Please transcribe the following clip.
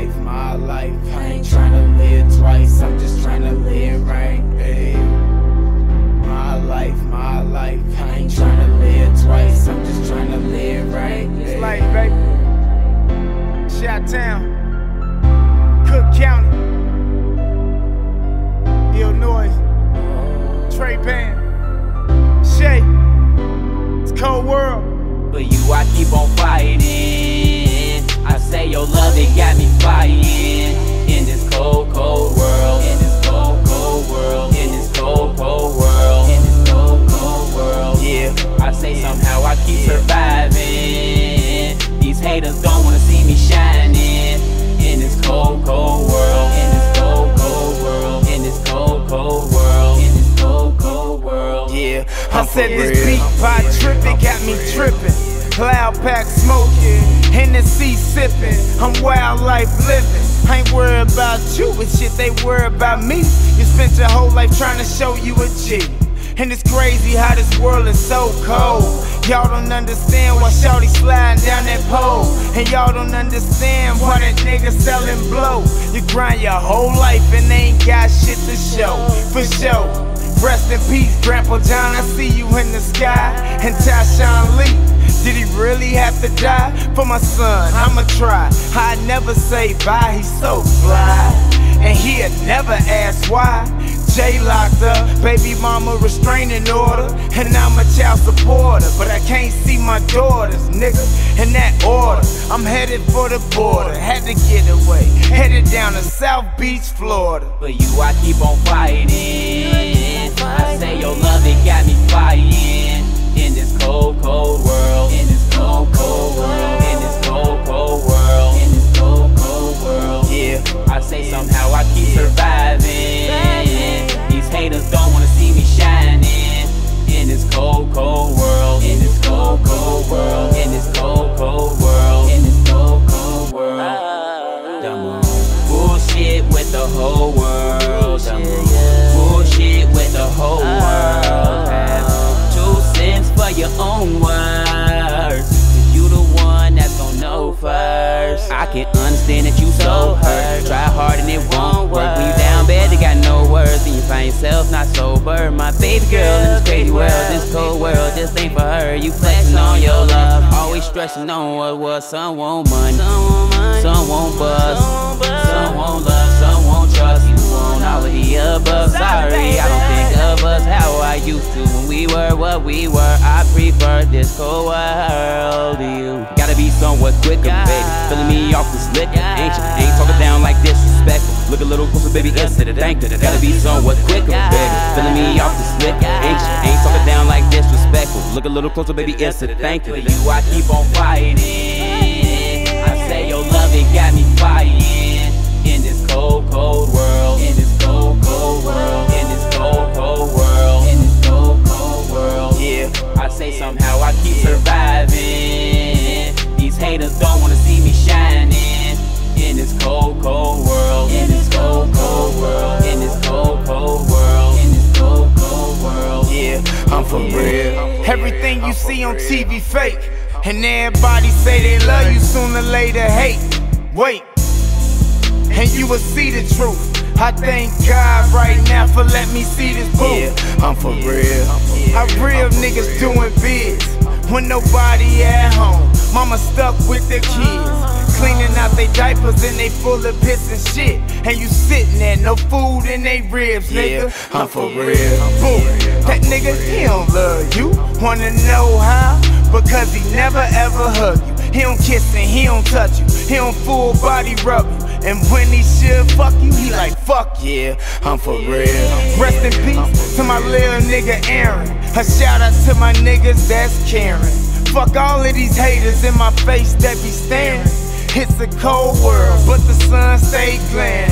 life, my life. I ain't tryna live twice, I'm just tryna live right, babe. My life, my life. I ain't tryna live twice, I'm just tryna live right, babe. It's like, baby. Shot Town, Cook County, Illinois, Tray Band, Shay. It's cold world. But you, I keep on fighting. I say your love, it got me fighting. In this cold, cold world. In this cold, cold world. In this cold, cold world. In this cold, cold world. Yeah, I say somehow I keep surviving. These haters don't wanna see me shining. In this cold, cold world. In this cold, cold world. In this cold, cold world. In this cold, cold world. Yeah, I said this beat by trippin' got me trippin'. Cloud pack smoking, Hennessy sippin'. I'm wild life living. I ain't worried about you, but shit, they worry about me. You spent your whole life trying to show you a G. And it's crazy how this world is so cold. Y'all don't understand why Shawty sliding down that pole. And y'all don't understand why that nigga selling blow. You grind your whole life and ain't got shit to show. For sure. Rest in peace, Grandpa John. I see you in the sky. And Tashawn Lee. Did he really have to die for my son? I'ma try. I never say bye, he's so fly. And he'll never ask why. Jay locked up, baby mama restraining order. And I'm a child supporter, but I can't see my daughters, nigga. In that order, I'm headed for the border. Had to get away, headed down to South Beach, Florida. But you, I keep on fighting. So hurt. Try hard and it won't work. When you down bad, they got no words. And you find yourself not sober. My baby girl in this crazy world, this cold world, this ain't for her. You flexing on your love. Always stressing on what was. Some want money, some want buzz, some want love, some want trust. You want all of the above. Sorry, I don't think of us how I used to when we were what we were. I prefer this cold world to you. Somewhat quicker, baby. Filling me off this liquor, ain't? Ain't talking down like disrespectful. Look a little closer, baby, answer the thank you. Gotta be somewhat quicker, baby. Filling me off this liquor, ain't you? Ain't talking down like disrespectful. Look a little closer, baby, answer the thank you. For you, I keep on fighting. I say your love, it got me fighting. In this cold, cold world. In this cold, cold world. You see on TV fake. And everybody say they love you, sooner or later hate. Wait, and you will see the truth. I thank God right now for letting me see this booth. Yeah, I'm for real. How real niggas doing biz when nobody at home. Mama stuck with the kids, cleaning out they diapers and they full of piss and shit. And you sitting there, no food in they ribs, nigga. Yeah, I'm for real. Boom, that nigga he don't love you. Wanna know how? Because he never ever hug you. He don't kiss and he don't touch you. He don't full body rub you. And when he should fuck you, he like fuck yeah. I'm for real. Rest in peace to my little nigga Aaron. A shout out to my niggas that's caring. Fuck all of these haters in my face that be staring. It's a cold world, but the sun stay glaring.